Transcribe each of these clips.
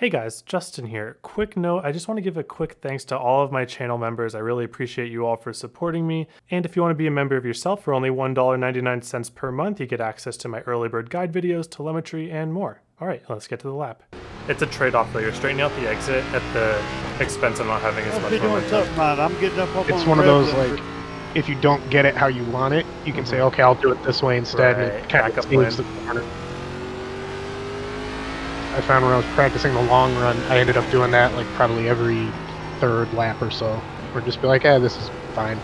Hey guys, Justin here. Quick note, I just want to give a quick thanks to all of my channel members. I really appreciate you all for supporting me. And if you want to be a member of yourself for only $1.99 per month, you get access to my early bird guide videos, telemetry, and more. All right, let's get to the lap. It's a trade-off though. You're straightening out the exit at the expense of not having as I'll much be doing momentum. something right. I'm getting up, up It's on one of those like, if you don't get it how you want it, you can say, mm-hmm. okay, I'll do it this way instead, and it kind backup of saves the corner. I found when I was practicing the long run, I ended up doing that like probably every third lap or so, or just be like, eh, this is fine.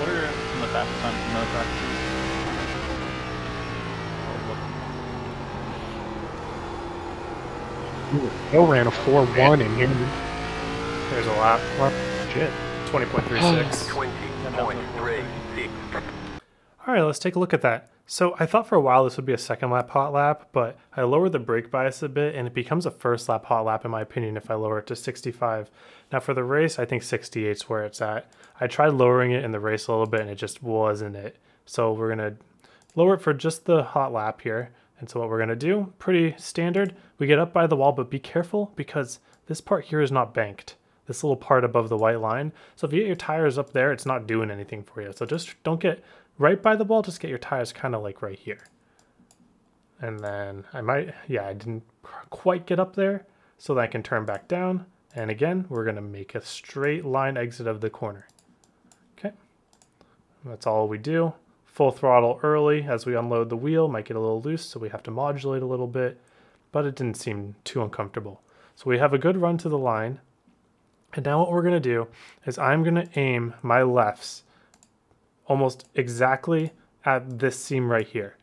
What are some of the fastest times in another track? Ooh, Hill ran a 4-1 in here. There's a lap. Shit. 20.36. 20.36. All right, let's take a look at that. So I thought for a while this would be a second lap hot lap, but I lowered the brake bias a bit and it becomes a first lap hot lap in my opinion if I lower it to 65. Now for the race, I think 68 is where it's at. I tried lowering it in the race a little bit and it just wasn't it. So we're gonna lower it for just the hot lap here. And so what we're gonna do, pretty standard, we get up by the wall, but be careful because this part here is not banked. This little part above the white line. So if you get your tires up there, it's not doing anything for you. So just don't get right by the wall, just get your tires kind of like right here. And then I might, yeah, I didn't quite get up there so that I can turn back down. And again, we're gonna make a straight line exit of the corner. Okay, that's all we do. Full throttle early as we unload the wheel, might get a little loose, so we have to modulate a little bit, but it didn't seem too uncomfortable. So we have a good run to the line. And now what we're gonna do is I'm gonna aim my lefts almost exactly at this seam right here.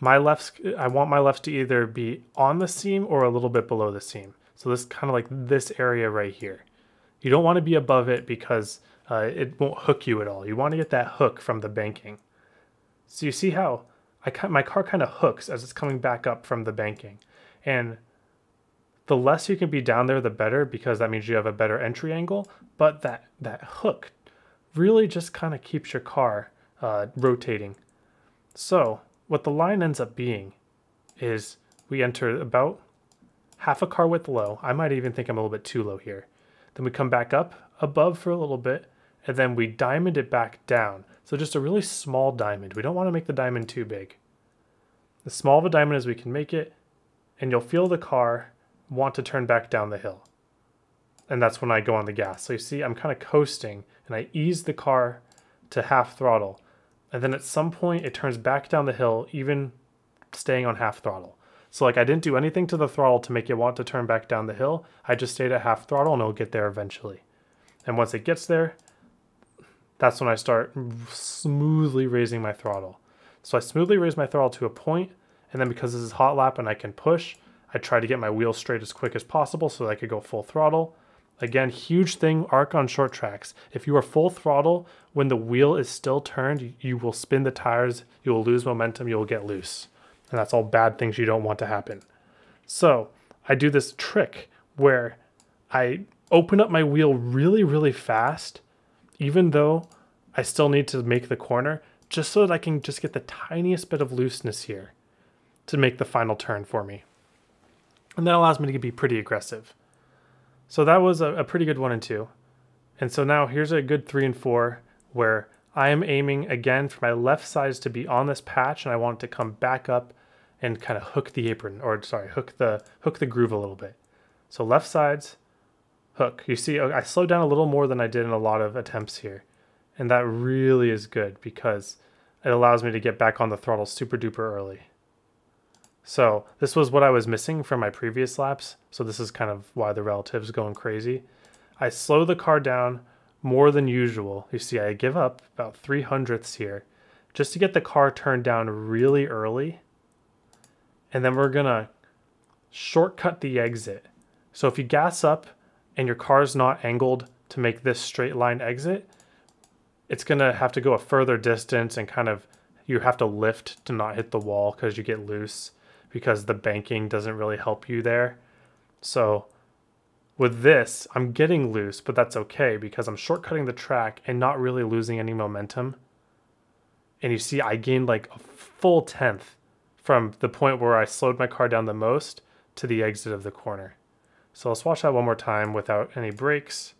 My lefts, I want my lefts to either be on the seam or a little bit below the seam. So this kind of like this area right here. You don't want to be above it because uh, it won't hook you at all. You want to get that hook from the banking. So you see how I my car kind of hooks as it's coming back up from the banking. And the less you can be down there, the better because that means you have a better entry angle. But that, that hook really just kind of keeps your car uh, rotating. So what the line ends up being is we enter about half a car width low. I might even think I'm a little bit too low here. Then we come back up above for a little bit, and then we diamond it back down. So just a really small diamond. We don't want to make the diamond too big. As small of a diamond as we can make it, and you'll feel the car want to turn back down the hill. And that's when I go on the gas. So you see, I'm kind of coasting, and I ease the car to half throttle. And then at some point, it turns back down the hill, even staying on half throttle. So like I didn't do anything to the throttle to make it want to turn back down the hill. I just stayed at half throttle and it'll get there eventually. And once it gets there, that's when I start smoothly raising my throttle. So I smoothly raise my throttle to a point, and then because this is hot lap and I can push, I try to get my wheel straight as quick as possible so that I could go full throttle. Again, huge thing, arc on short tracks. If you are full throttle, when the wheel is still turned, you will spin the tires, you will lose momentum, you will get loose. And that's all bad things you don't want to happen. So I do this trick where I open up my wheel really, really fast, even though I still need to make the corner, just so that I can just get the tiniest bit of looseness here to make the final turn for me. And that allows me to be pretty aggressive. So that was a, a pretty good one and two. And so now here's a good three and four where I am aiming again for my left sides to be on this patch and I want it to come back up and kind of hook the apron or sorry, hook the hook the groove a little bit. So left sides, hook. You see I slowed down a little more than I did in a lot of attempts here. And that really is good because it allows me to get back on the throttle super duper early. So this was what I was missing from my previous laps. So this is kind of why the relative's going crazy. I slow the car down more than usual. You see, I give up about three hundredths here just to get the car turned down really early. And then we're gonna shortcut the exit. So if you gas up and your car's not angled to make this straight line exit, it's gonna have to go a further distance and kind of you have to lift to not hit the wall because you get loose because the banking doesn't really help you there. So with this, I'm getting loose, but that's okay because I'm shortcutting the track and not really losing any momentum. And you see, I gained like a full tenth from the point where I slowed my car down the most to the exit of the corner. So let's watch that one more time without any brakes.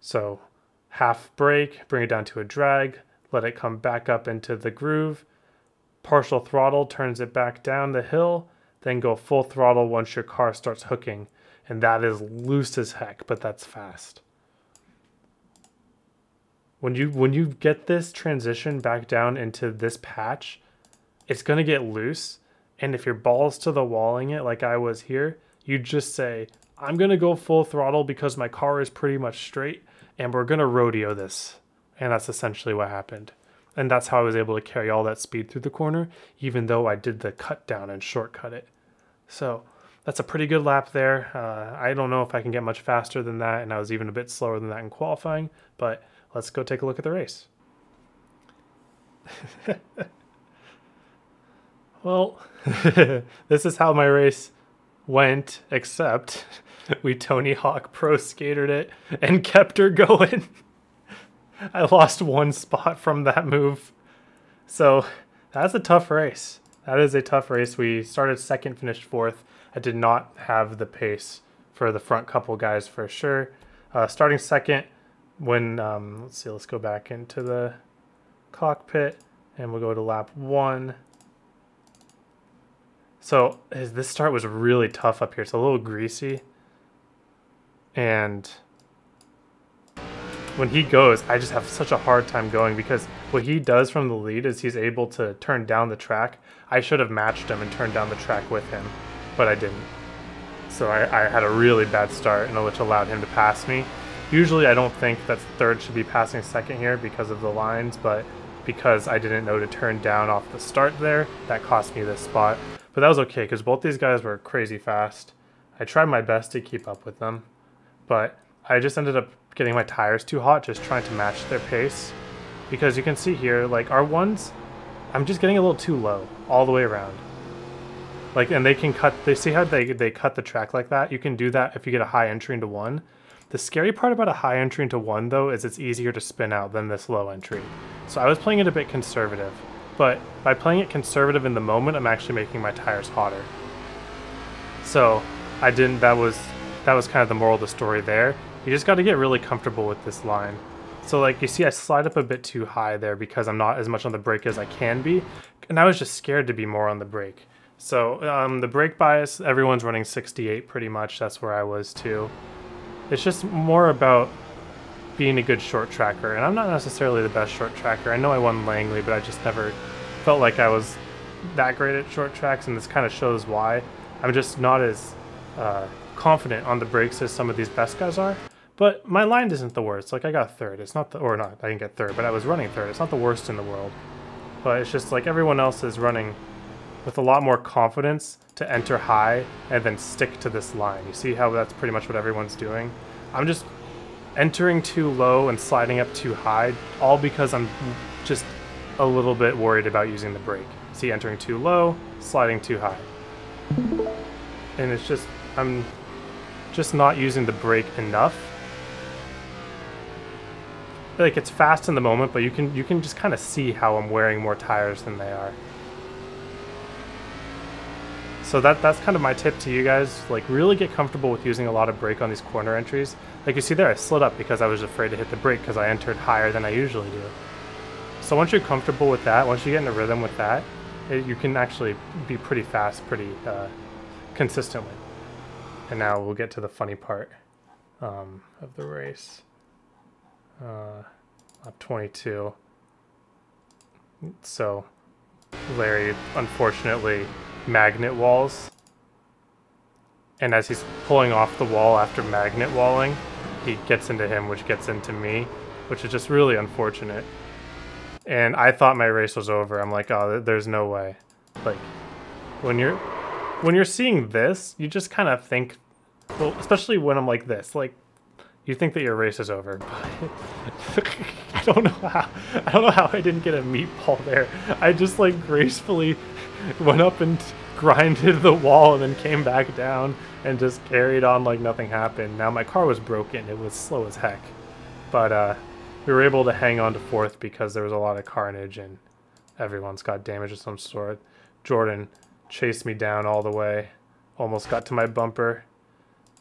So half brake, bring it down to a drag, let it come back up into the groove. Partial throttle turns it back down the hill, then go full throttle once your car starts hooking. And that is loose as heck, but that's fast. When you when you get this transition back down into this patch, it's gonna get loose. And if you're balls to the walling it like I was here, you just say, I'm gonna go full throttle because my car is pretty much straight and we're gonna rodeo this. And that's essentially what happened. And that's how I was able to carry all that speed through the corner, even though I did the cut down and shortcut it. So that's a pretty good lap there. Uh, I don't know if I can get much faster than that, and I was even a bit slower than that in qualifying, but let's go take a look at the race. well, this is how my race went, except we Tony Hawk Pro skated it and kept her going. I lost one spot from that move. So that's a tough race. That is a tough race. We started second, finished fourth. I did not have the pace for the front couple guys for sure. Uh, starting second, when um, let's see, let's go back into the cockpit and we'll go to lap one. So this start was really tough up here. It's a little greasy. And when he goes, I just have such a hard time going because what he does from the lead is he's able to turn down the track. I should have matched him and turned down the track with him, but I didn't. So I, I had a really bad start, and which allowed him to pass me. Usually I don't think that third should be passing second here because of the lines, but because I didn't know to turn down off the start there, that cost me this spot. But that was okay because both these guys were crazy fast. I tried my best to keep up with them, but I just ended up getting my tires too hot just trying to match their pace. Because you can see here, like our ones, I'm just getting a little too low all the way around. Like, and they can cut, they see how they, they cut the track like that? You can do that if you get a high entry into one. The scary part about a high entry into one though is it's easier to spin out than this low entry. So I was playing it a bit conservative, but by playing it conservative in the moment, I'm actually making my tires hotter. So I didn't, that was, that was kind of the moral of the story there. You just got to get really comfortable with this line. So like you see I slide up a bit too high there because I'm not as much on the brake as I can be. And I was just scared to be more on the brake. So um, the brake bias, everyone's running 68 pretty much. That's where I was too. It's just more about being a good short tracker. And I'm not necessarily the best short tracker. I know I won Langley, but I just never felt like I was that great at short tracks. And this kind of shows why. I'm just not as uh, confident on the brakes as some of these best guys are. But my line isn't the worst. Like I got third. It's not the or not. I didn't get third, but I was running third. It's not the worst in the world. But it's just like everyone else is running with a lot more confidence to enter high and then stick to this line. You see how that's pretty much what everyone's doing? I'm just entering too low and sliding up too high, all because I'm just a little bit worried about using the brake. See, entering too low, sliding too high. And it's just, I'm just not using the brake enough like it's fast in the moment, but you can you can just kind of see how I'm wearing more tires than they are. So that that's kind of my tip to you guys. Like really get comfortable with using a lot of brake on these corner entries. Like you see there, I slid up because I was afraid to hit the brake because I entered higher than I usually do. So once you're comfortable with that, once you get in a rhythm with that, it, you can actually be pretty fast, pretty uh, consistently. And now we'll get to the funny part um, of the race uh, up 22. So Larry unfortunately magnet walls. And as he's pulling off the wall after magnet walling, he gets into him, which gets into me, which is just really unfortunate. And I thought my race was over. I'm like, oh, there's no way. Like, when you're when you're seeing this, you just kind of think, well, especially when I'm like this, like you think that your race is over, but I don't know how. I don't know how I didn't get a meatball there. I just like gracefully went up and grinded the wall and then came back down and just carried on like nothing happened. Now my car was broken. It was slow as heck, but uh, we were able to hang on to fourth because there was a lot of carnage and everyone's got damage of some sort. Jordan chased me down all the way, almost got to my bumper,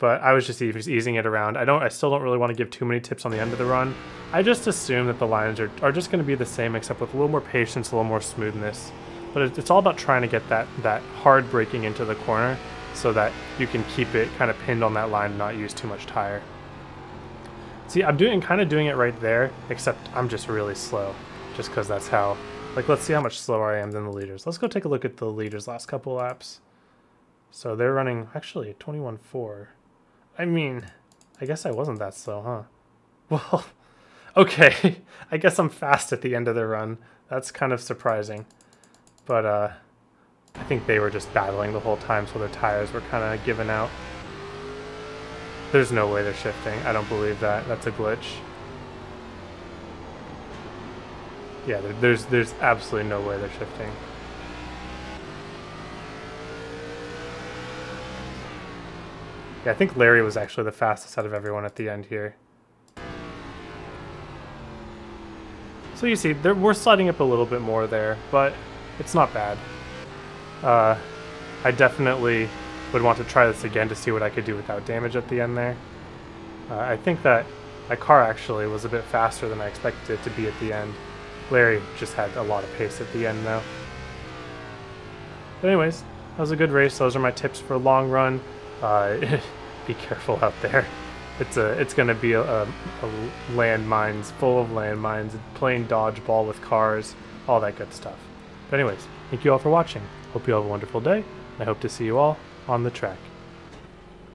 but I was just easing it around. I don't. I still don't really want to give too many tips on the end of the run. I just assume that the lines are, are just going to be the same, except with a little more patience, a little more smoothness. But it's all about trying to get that, that hard braking into the corner so that you can keep it kind of pinned on that line and not use too much tire. See, I'm doing kind of doing it right there, except I'm just really slow, just because that's how. Like, let's see how much slower I am than the leaders. Let's go take a look at the leaders' last couple laps. So they're running actually 21.4. I mean, I guess I wasn't that slow, huh? Well, okay. I guess I'm fast at the end of the run. That's kind of surprising. But uh, I think they were just battling the whole time, so their tires were kind of giving out. There's no way they're shifting. I don't believe that. That's a glitch. Yeah, there's there's absolutely no way they're shifting. Yeah, I think Larry was actually the fastest out of everyone at the end here. So you see, we're sliding up a little bit more there, but it's not bad. Uh, I definitely would want to try this again to see what I could do without damage at the end there. Uh, I think that my car actually was a bit faster than I expected it to be at the end. Larry just had a lot of pace at the end though. But anyways, that was a good race. Those are my tips for long run. Uh, be careful out there. It's a it's gonna be a, a, a landmines full of landmines, playing dodgeball with cars, all that good stuff. But anyways, thank you all for watching. Hope you have a wonderful day. I hope to see you all on the track.